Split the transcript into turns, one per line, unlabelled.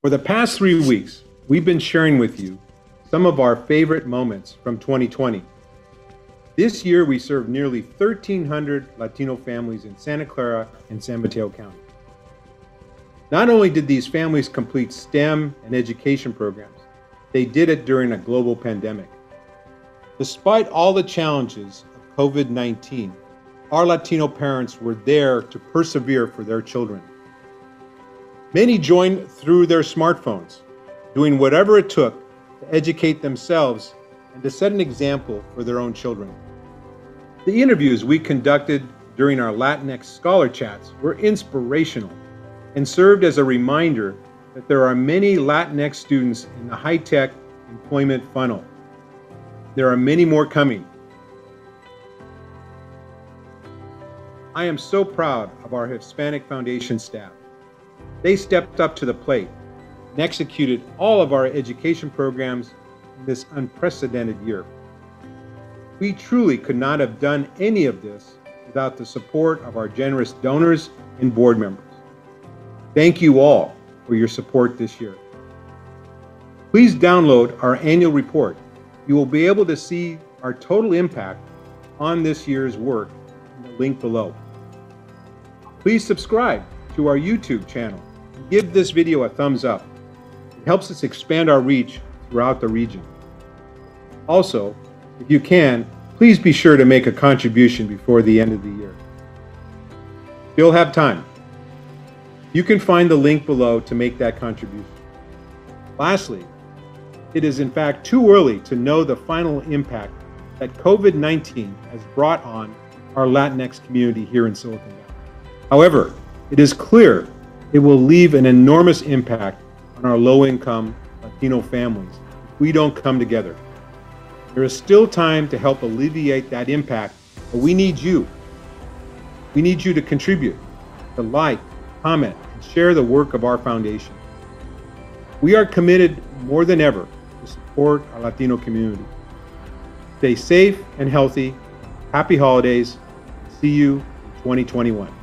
For the past three weeks, we've been sharing with you some of our favorite moments from 2020. This year, we served nearly 1,300 Latino families in Santa Clara and San Mateo County. Not only did these families complete STEM and education programs, they did it during a global pandemic. Despite all the challenges of COVID 19, our Latino parents were there to persevere for their children. Many joined through their smartphones, doing whatever it took to educate themselves and to set an example for their own children. The interviews we conducted during our Latinx Scholar Chats were inspirational and served as a reminder that there are many Latinx students in the high tech employment funnel. There are many more coming. I am so proud of our Hispanic Foundation staff. They stepped up to the plate and executed all of our education programs in this unprecedented year. We truly could not have done any of this without the support of our generous donors and board members. Thank you all for your support this year. Please download our annual report. You will be able to see our total impact on this year's work in the link below. Please subscribe to our YouTube channel give this video a thumbs up. It helps us expand our reach throughout the region. Also, if you can, please be sure to make a contribution before the end of the year. You'll have time. You can find the link below to make that contribution. Lastly, it is in fact too early to know the final impact that COVID 19 has brought on our Latinx community here in Silicon Valley. However, it is clear it will leave an enormous impact on our low income Latino families if we don't come together. There is still time to help alleviate that impact, but we need you. We need you to contribute, to like, comment, and share the work of our foundation. We are committed more than ever to support our Latino community. Stay safe and healthy. Happy holidays. See you in 2021.